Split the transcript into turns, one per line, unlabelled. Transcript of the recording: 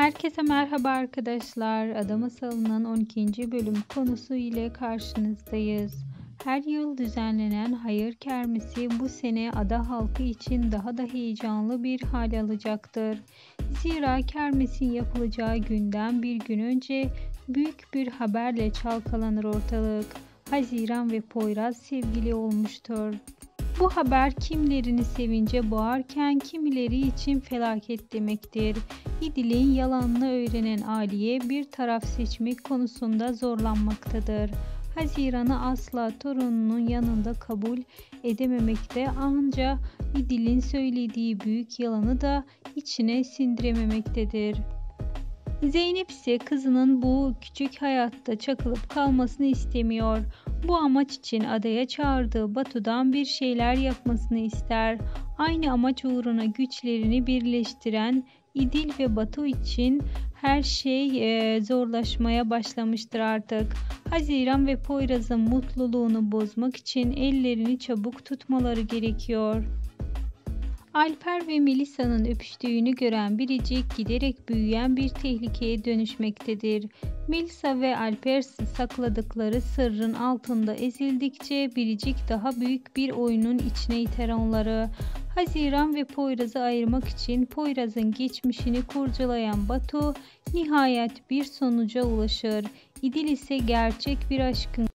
Herkese merhaba arkadaşlar. Ada Masalı'nın 12. bölüm konusu ile karşınızdayız. Her yıl düzenlenen hayır kermesi bu sene ada halkı için daha da heyecanlı bir hal alacaktır. Zira kermesin yapılacağı günden bir gün önce büyük bir haberle çalkalanır ortalık. Haziran ve Poyraz sevgili olmuştur. Bu haber kimlerini sevince boğarken kimileri için felaket demektir. İdil'in yalanını öğrenen Aliye bir taraf seçmek konusunda zorlanmaktadır. Haziran'ı asla torununun yanında kabul edememekte ancak İdil'in söylediği büyük yalanı da içine sindirememektedir. Zeynep ise kızının bu küçük hayatta çakılıp kalmasını istemiyor. Bu amaç için adaya çağırdığı Batu'dan bir şeyler yapmasını ister. Aynı amaç uğruna güçlerini birleştiren İdil ve Batu için her şey e, zorlaşmaya başlamıştır artık. Haziran ve Poyraz'ın mutluluğunu bozmak için ellerini çabuk tutmaları gerekiyor. Alper ve Melisa'nın öpüştüğünü gören Biricik giderek büyüyen bir tehlikeye dönüşmektedir. Melisa ve Alper sakladıkları sırrın altında ezildikçe Biricik daha büyük bir oyunun içine iter onları. Haziran ve Poyraz'ı ayırmak için Poyraz'ın geçmişini kurcalayan Batu nihayet bir sonuca ulaşır. İdil ise gerçek bir aşkın